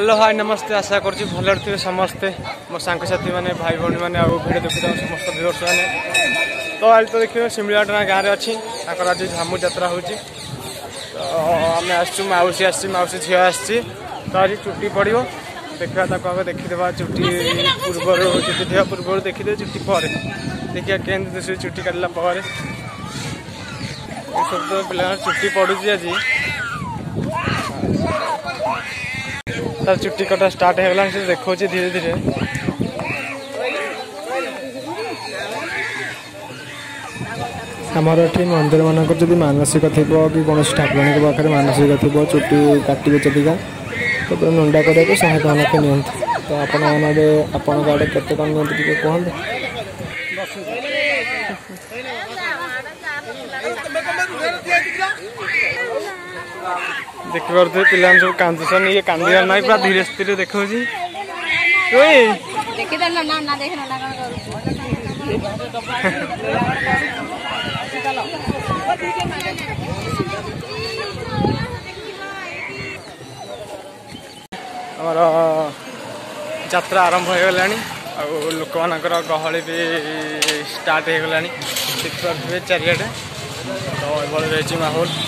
Hello hi namaste আশা করছি ভালো থাকবে সমস্তে মো সাংসাথী মানে ভাই ভী মানে আউ ভিডিও দেখুছেন সমস্ত ভিউর্স মানে তো আজ তো দেখবে শিমলিয়াটনা গাঁরে অছি আজ ঝামু যাত্রা হচ্ছে তো আমি আসছু মাউসী আসছি মাউসী ঝিও আসছি তো আজ চুটি পড়ব দেখা তাকে আগে দেখি দেওয়া চুটি পূর্বর চুটি দেওয়া পূর্ব দেখি দেবে চুটি পরে দেখি কেমন চুটি কাটলা পরে এসব তো পিলা চুটি পড়ুছি আজ তার ଚୁଟି କଟା ଷ୍ଟାର୍ଟ ହେଇଗଲାଣି ସେ ଦେଖାଉଛି ଧୀରେ ଧୀରେ ଆମର ଏଠି ମନ୍ଦିରମାନଙ୍କର ଯଦି ମାନସିକ ଥିବ କି କୌଣସି ଠାକୁରାଣୀଙ୍କ ପାଖରେ ମାନସିକ ଥିବ ଚୁଟି କାଟିବେ ଯଦିକା ତାପରେ ମୁଣ୍ଡା କରିବାକୁ ଶହେ ଟଙ୍କା ଲେଖେ ନିଅନ୍ତି ତ ଆପଣମାନେ ଏବେ ଆପଣଙ୍କ ଆଡ଼େ କେତେ କ'ଣ ନିଅନ୍ତି ଟିକେ କୁହନ୍ତୁ Thank you. ଦେଖିପାରୁଥିବେ ପିଲାମାନେ ସବୁ କାନ୍ଦୁଛନ୍ତି ଇଏ କାନ୍ଦିବାର ନାହିଁ ପୁରା ଧୀରେ ସ୍ଥିରେ ଦେଖାଉଛି ଆମର ଯାତ୍ରା ଆରମ୍ଭ ହୋଇଗଲାଣି ଆଉ ଲୋକମାନଙ୍କର ଗହଳି ବି ଷ୍ଟାର୍ଟ ହୋଇଗଲାଣି ଦେଖିପାରୁଥିବେ ଚାରିଆଡ଼େ ତ ଏଭଳି ରହିଛି ମାହୋଲ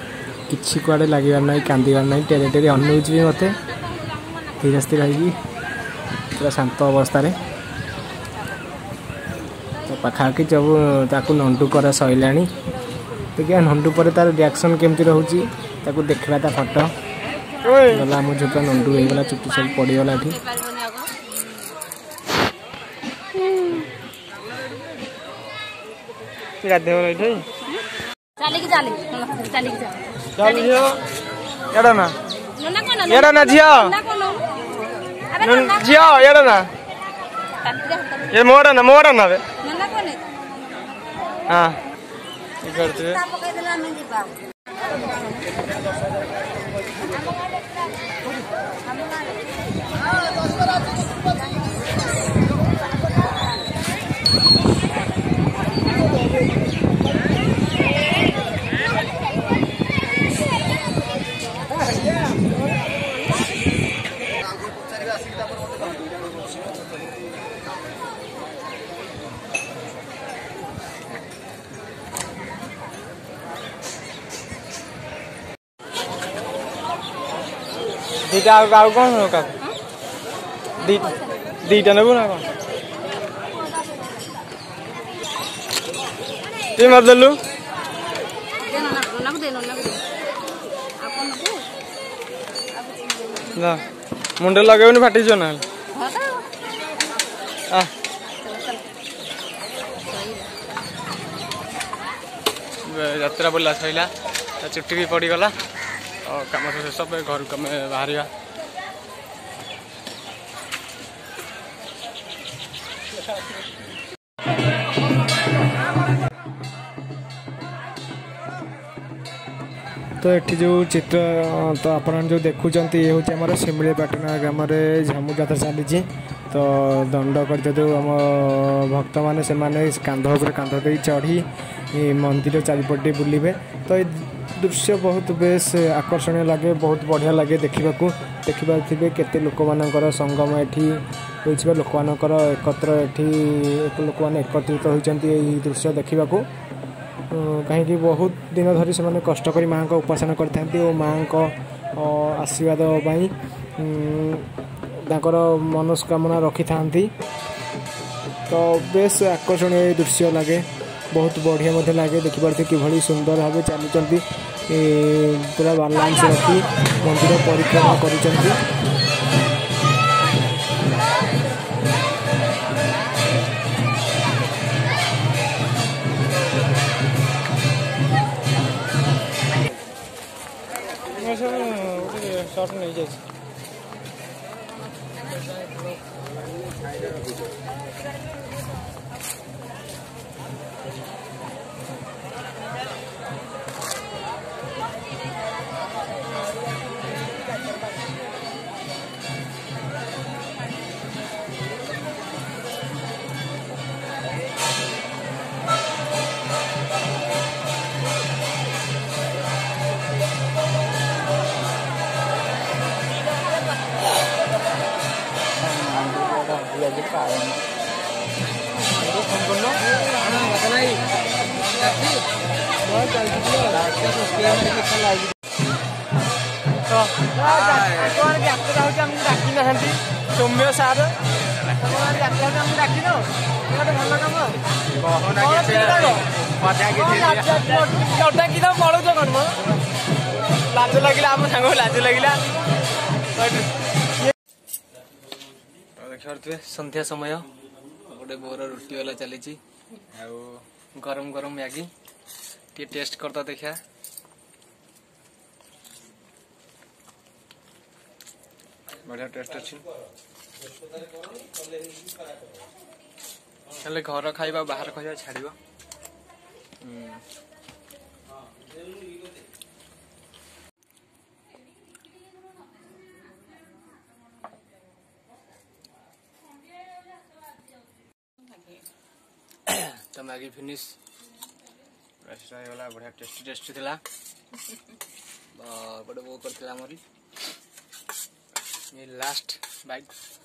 କିଛି କୁଆଡ଼େ ଲାଗିବାର ନାହିଁ କାନ୍ଦିବାର ନାହିଁ ଟେରେ ଟେରେ ଅନଉଛି ବି ମୋତେ ଧୀରେ ସ୍ଥିର ହେଇକି ପୁରା ଶାନ୍ତ ଅବସ୍ଥାରେ ତ ପାଖାପାଖି ସବୁ ତାକୁ ନଣ୍ଡୁ କରା ସରିଲାଣି ଦେଖିବା ନଣ୍ଡୁ ପରେ ତା'ର ରିଆକ୍ସନ୍ କେମିତି ରହୁଛି ତାକୁ ଦେଖିବା ତା ଫଟୋ ଗଲା ଆମ ଝିଅ ପୁରା ନଣ୍ଡୁ ହେଇଗଲା ଚୁଟି ସବୁ ପଡ଼ିଗଲା ଏଠି গাধেব চালিকি চালিকি চালিকি ଚାଲ ଝିଅ ଏଡ଼ା ନା ଏଡ଼ା ନା ଝିଅ ଝିଅ ଏଡ଼ା ନା ଏ ମୋଡ଼ା ନା ମୋଡ଼ା ନା ହଁ କରିଥିବେ দিটা আৰু আৰু কোন কাক দি দিটা নেব না কোন তুমি মাত দিলো ନା ମୁଣ୍ଡ ଲଗେଇବନି ଫାଟିଯିବ ନହେଲେ ଯାତ୍ରା ବୁଲା ସରିଲା ତା ଚୁଟି ବି ପଡ଼ିଗଲା ଆଉ କାମ ଶେଷ ଘରକୁ ଆମେ ବାହାରିବା ତ ଏଠି ଯେଉଁ ଚିତ୍ର ତ ଆପଣମାନେ ଯେଉଁ ଦେଖୁଛନ୍ତି ଇଏ ହେଉଛି ଆମର ଶିମିଳି ଗ୍ରାମରେ ଝାମୁଯାତ୍ରା ଚାଲିଛି ତ ଦଣ୍ଡ କରିଦେଉ ଆମ ଭକ୍ତମାନେ ସେମାନେ କାନ୍ଧ ଉପରେ କାନ୍ଧ ଦେଇ ଚଢ଼ି ମନ୍ଦିର ଚାରିପଟେ ବୁଲିବେ ତ ଏ ଦୃଶ୍ୟ ବହୁତ ବେଶ ଆକର୍ଷଣୀୟ ଲାଗେ ବହୁତ ବଢ଼ିଆ ଲାଗେ ଦେଖିବାକୁ ଦେଖିପାରୁଥିବେ କେତେ ଲୋକମାନଙ୍କର ସଙ୍ଗମ ଏଠି ହୋଇଛି ବା ଲୋକମାନଙ୍କର ଏକତ୍ର ଏଠି ଲୋକମାନେ ଏକତ୍ରିତ ହୋଇଛନ୍ତି ଏହି ଦୃଶ୍ୟ ଦେଖିବାକୁ କାହିଁକି ବହୁତ ଦିନ ଧରି ସେମାନେ କଷ୍ଟ କରି ମାଆଙ୍କ ଉପାସନା କରିଥାନ୍ତି ଓ ମାଆଙ୍କ ଆଶୀର୍ବାଦ ପାଇଁ ତାଙ୍କର ମନସ୍କାମନା ରଖିଥାନ୍ତି ତ ବେଶ ଆକର୍ଷଣୀୟ ଏ ଦୃଶ୍ୟ ଲାଗେ ବହୁତ ବଢ଼ିଆ ମଧ୍ୟ ଲାଗେ ଦେଖିପାରୁଥିବେ କିଭଳି ସୁନ୍ଦର ଭାବେ ଚାଲିଛନ୍ତି ପୁରା ବାଲାନ୍ସ ରଖି ମନ୍ଦିର ପରିକ୍ରମା କରିଛନ୍ତି काटना नहीं चाहिए লাগবে কারণ ফোন করলো ডাক্তার হচ্ছে আমি ডাকি না সৌম্য ଭଲ କାମ ଅଟା କିନା ପଳଉଛ ଲାଜ ଲାଗିଲା ଆମ ସାଙ୍ଗକୁ ଲାଜ ଲାଗିଲା खाऊ संध्या समय गोटे बोर रुटी वाला चली गरम गरम मैगी टे टेस्ट करता देखा बढ़िया टेस्ट अच्छे घर खाइबा बाहर खाइबा छाड़ तो मैगी फिनिश रस रहीगला बढ़िया टेस्टी टेस्टी थिला बड़ बो कर लास्ट बाइट